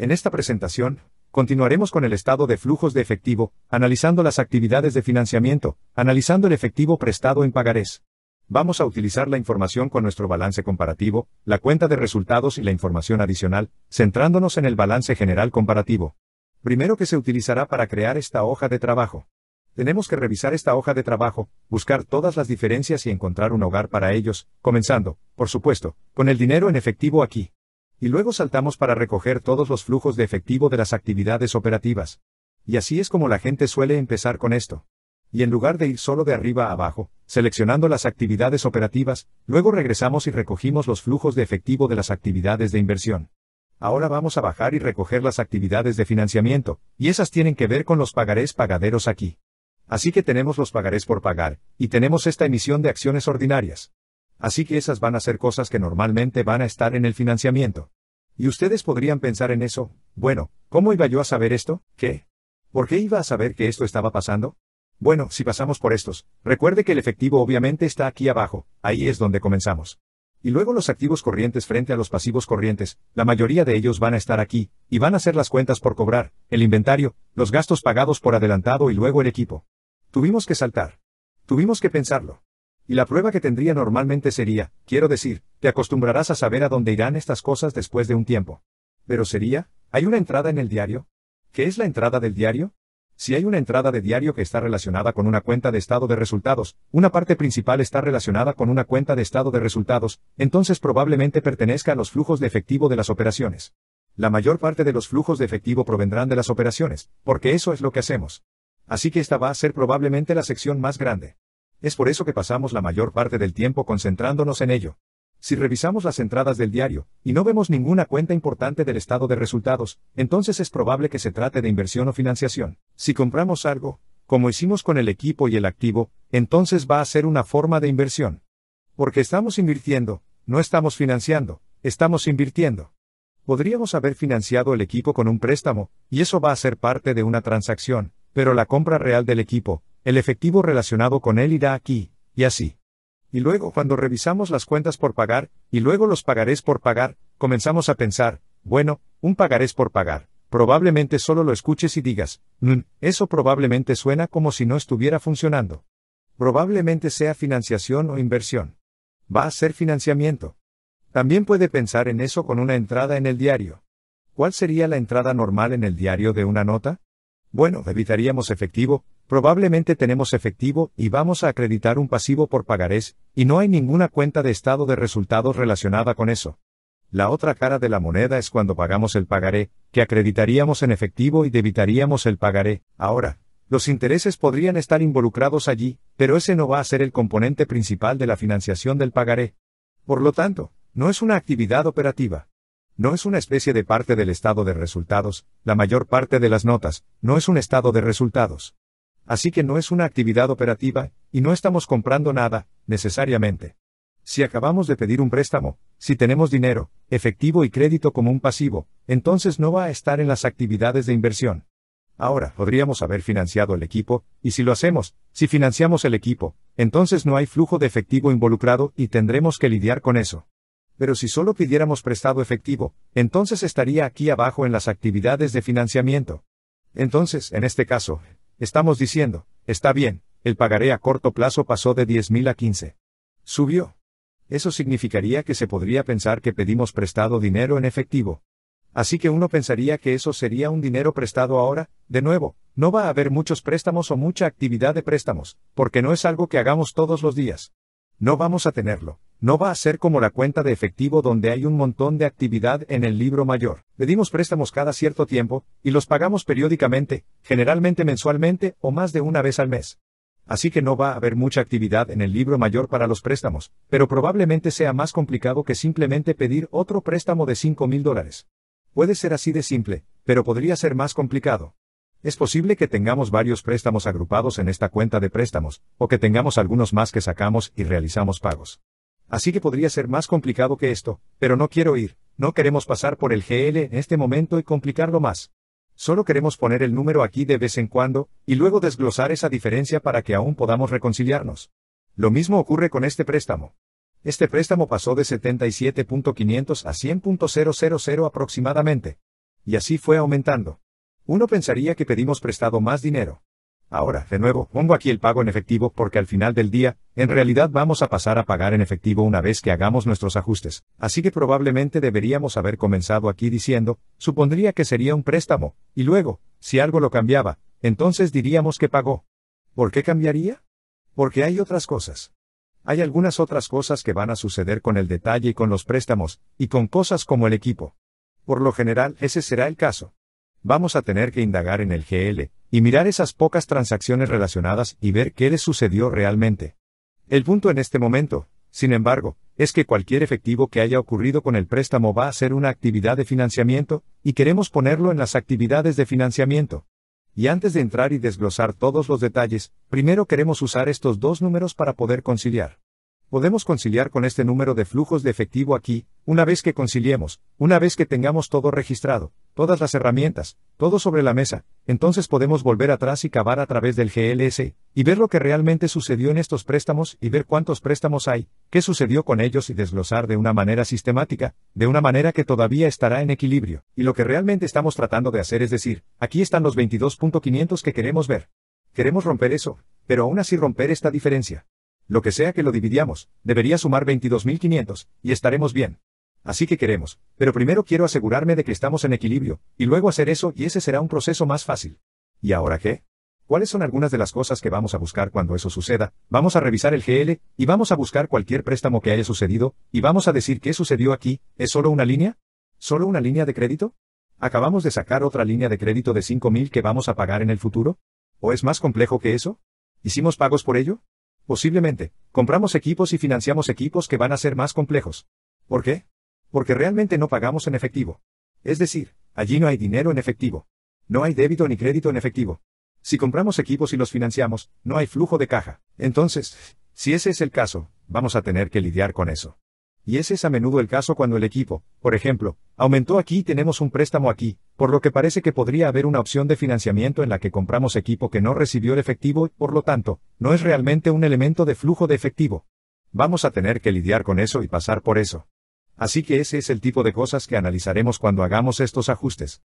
En esta presentación, continuaremos con el estado de flujos de efectivo, analizando las actividades de financiamiento, analizando el efectivo prestado en pagarés. Vamos a utilizar la información con nuestro balance comparativo, la cuenta de resultados y la información adicional, centrándonos en el balance general comparativo. Primero que se utilizará para crear esta hoja de trabajo. Tenemos que revisar esta hoja de trabajo, buscar todas las diferencias y encontrar un hogar para ellos, comenzando, por supuesto, con el dinero en efectivo aquí. Y luego saltamos para recoger todos los flujos de efectivo de las actividades operativas. Y así es como la gente suele empezar con esto. Y en lugar de ir solo de arriba a abajo, seleccionando las actividades operativas, luego regresamos y recogimos los flujos de efectivo de las actividades de inversión. Ahora vamos a bajar y recoger las actividades de financiamiento, y esas tienen que ver con los pagarés pagaderos aquí. Así que tenemos los pagarés por pagar, y tenemos esta emisión de acciones ordinarias. Así que esas van a ser cosas que normalmente van a estar en el financiamiento. Y ustedes podrían pensar en eso, bueno, ¿cómo iba yo a saber esto? ¿Qué? ¿Por qué iba a saber que esto estaba pasando? Bueno, si pasamos por estos, recuerde que el efectivo obviamente está aquí abajo, ahí es donde comenzamos. Y luego los activos corrientes frente a los pasivos corrientes, la mayoría de ellos van a estar aquí, y van a ser las cuentas por cobrar, el inventario, los gastos pagados por adelantado y luego el equipo. Tuvimos que saltar. Tuvimos que pensarlo. Y la prueba que tendría normalmente sería, quiero decir, te acostumbrarás a saber a dónde irán estas cosas después de un tiempo. Pero sería, ¿hay una entrada en el diario? ¿Qué es la entrada del diario? Si hay una entrada de diario que está relacionada con una cuenta de estado de resultados, una parte principal está relacionada con una cuenta de estado de resultados, entonces probablemente pertenezca a los flujos de efectivo de las operaciones. La mayor parte de los flujos de efectivo provendrán de las operaciones, porque eso es lo que hacemos. Así que esta va a ser probablemente la sección más grande. Es por eso que pasamos la mayor parte del tiempo concentrándonos en ello. Si revisamos las entradas del diario, y no vemos ninguna cuenta importante del estado de resultados, entonces es probable que se trate de inversión o financiación. Si compramos algo, como hicimos con el equipo y el activo, entonces va a ser una forma de inversión. Porque estamos invirtiendo, no estamos financiando, estamos invirtiendo. Podríamos haber financiado el equipo con un préstamo, y eso va a ser parte de una transacción, pero la compra real del equipo, el efectivo relacionado con él irá aquí, y así. Y luego cuando revisamos las cuentas por pagar, y luego los pagarés por pagar, comenzamos a pensar, bueno, un pagarés por pagar. Probablemente solo lo escuches y digas, mmm, eso probablemente suena como si no estuviera funcionando. Probablemente sea financiación o inversión. Va a ser financiamiento. También puede pensar en eso con una entrada en el diario. ¿Cuál sería la entrada normal en el diario de una nota? Bueno, evitaríamos efectivo, probablemente tenemos efectivo y vamos a acreditar un pasivo por pagarés, y no hay ninguna cuenta de estado de resultados relacionada con eso. La otra cara de la moneda es cuando pagamos el pagaré, que acreditaríamos en efectivo y debitaríamos el pagaré. Ahora, los intereses podrían estar involucrados allí, pero ese no va a ser el componente principal de la financiación del pagaré. Por lo tanto, no es una actividad operativa. No es una especie de parte del estado de resultados, la mayor parte de las notas, no es un estado de resultados. Así que no es una actividad operativa, y no estamos comprando nada, necesariamente. Si acabamos de pedir un préstamo, si tenemos dinero, efectivo y crédito como un pasivo, entonces no va a estar en las actividades de inversión. Ahora, podríamos haber financiado el equipo, y si lo hacemos, si financiamos el equipo, entonces no hay flujo de efectivo involucrado y tendremos que lidiar con eso. Pero si solo pidiéramos prestado efectivo, entonces estaría aquí abajo en las actividades de financiamiento. Entonces, en este caso, estamos diciendo, está bien, el pagaré a corto plazo pasó de 10.000 a 15. Subió. Eso significaría que se podría pensar que pedimos prestado dinero en efectivo. Así que uno pensaría que eso sería un dinero prestado ahora, de nuevo, no va a haber muchos préstamos o mucha actividad de préstamos, porque no es algo que hagamos todos los días. No vamos a tenerlo. No va a ser como la cuenta de efectivo donde hay un montón de actividad en el libro mayor. Pedimos préstamos cada cierto tiempo, y los pagamos periódicamente, generalmente mensualmente o más de una vez al mes. Así que no va a haber mucha actividad en el libro mayor para los préstamos, pero probablemente sea más complicado que simplemente pedir otro préstamo de 5 mil dólares. Puede ser así de simple, pero podría ser más complicado. Es posible que tengamos varios préstamos agrupados en esta cuenta de préstamos, o que tengamos algunos más que sacamos y realizamos pagos. Así que podría ser más complicado que esto, pero no quiero ir, no queremos pasar por el GL en este momento y complicarlo más. Solo queremos poner el número aquí de vez en cuando, y luego desglosar esa diferencia para que aún podamos reconciliarnos. Lo mismo ocurre con este préstamo. Este préstamo pasó de 77.500 a 100.000 aproximadamente. Y así fue aumentando. Uno pensaría que pedimos prestado más dinero. Ahora, de nuevo, pongo aquí el pago en efectivo porque al final del día, en realidad vamos a pasar a pagar en efectivo una vez que hagamos nuestros ajustes. Así que probablemente deberíamos haber comenzado aquí diciendo, supondría que sería un préstamo, y luego, si algo lo cambiaba, entonces diríamos que pagó. ¿Por qué cambiaría? Porque hay otras cosas. Hay algunas otras cosas que van a suceder con el detalle y con los préstamos, y con cosas como el equipo. Por lo general, ese será el caso. Vamos a tener que indagar en el GL, y mirar esas pocas transacciones relacionadas y ver qué les sucedió realmente. El punto en este momento, sin embargo, es que cualquier efectivo que haya ocurrido con el préstamo va a ser una actividad de financiamiento, y queremos ponerlo en las actividades de financiamiento. Y antes de entrar y desglosar todos los detalles, primero queremos usar estos dos números para poder conciliar. Podemos conciliar con este número de flujos de efectivo aquí, una vez que conciliemos, una vez que tengamos todo registrado, todas las herramientas, todo sobre la mesa, entonces podemos volver atrás y cavar a través del GLS, y ver lo que realmente sucedió en estos préstamos y ver cuántos préstamos hay, qué sucedió con ellos y desglosar de una manera sistemática, de una manera que todavía estará en equilibrio. Y lo que realmente estamos tratando de hacer es decir, aquí están los 22.500 que queremos ver. Queremos romper eso, pero aún así romper esta diferencia. Lo que sea que lo dividamos, debería sumar 22.500, y estaremos bien. Así que queremos, pero primero quiero asegurarme de que estamos en equilibrio, y luego hacer eso y ese será un proceso más fácil. ¿Y ahora qué? ¿Cuáles son algunas de las cosas que vamos a buscar cuando eso suceda? Vamos a revisar el GL, y vamos a buscar cualquier préstamo que haya sucedido, y vamos a decir qué sucedió aquí, ¿es solo una línea? ¿Solo una línea de crédito? ¿Acabamos de sacar otra línea de crédito de 5.000 que vamos a pagar en el futuro? ¿O es más complejo que eso? ¿Hicimos pagos por ello? Posiblemente, compramos equipos y financiamos equipos que van a ser más complejos. ¿Por qué? Porque realmente no pagamos en efectivo. Es decir, allí no hay dinero en efectivo. No hay débito ni crédito en efectivo. Si compramos equipos y los financiamos, no hay flujo de caja. Entonces, si ese es el caso, vamos a tener que lidiar con eso. Y ese es a menudo el caso cuando el equipo, por ejemplo, aumentó aquí y tenemos un préstamo aquí, por lo que parece que podría haber una opción de financiamiento en la que compramos equipo que no recibió el efectivo y, por lo tanto, no es realmente un elemento de flujo de efectivo. Vamos a tener que lidiar con eso y pasar por eso. Así que ese es el tipo de cosas que analizaremos cuando hagamos estos ajustes.